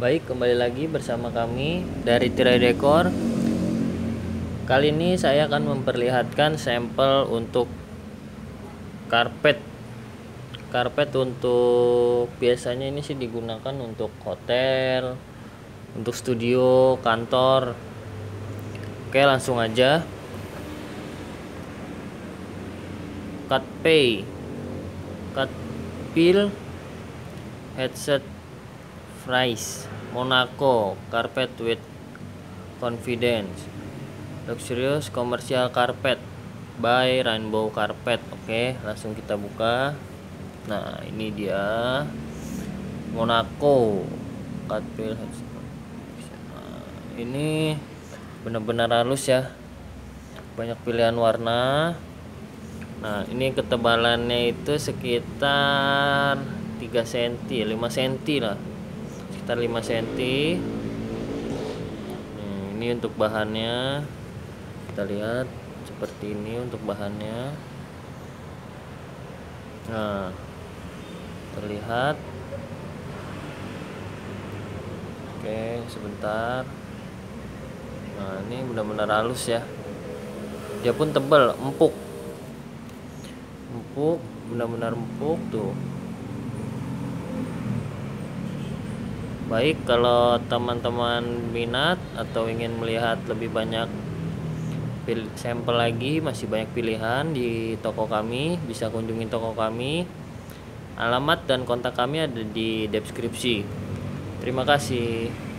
Baik, kembali lagi bersama kami dari Tirai Dekor. Kali ini saya akan memperlihatkan sampel untuk karpet. Karpet untuk biasanya ini sih digunakan untuk hotel, untuk studio, kantor. Oke, langsung aja. Cut pay. Cut peel headset Fries Monaco carpet with confidence luxurious commercial carpet by Rainbow Carpet. Oke langsung kita buka. Nah ini dia. Monaco. Carpet nah, ini benar-benar halus ya. Banyak pilihan warna. Nah ini ketebalannya itu sekitar 3 cm 5 cm lah sekitar 5 cm ini untuk bahannya. Kita lihat seperti ini untuk bahannya. Nah terlihat. Oke sebentar. Nah ini benar-benar halus ya. Dia pun tebal empuk. Empuk benar-benar empuk tuh baik kalau teman-teman minat atau ingin melihat lebih banyak sampel lagi masih banyak pilihan di toko kami bisa kunjungi toko kami. Alamat dan kontak kami ada di deskripsi. Terima kasih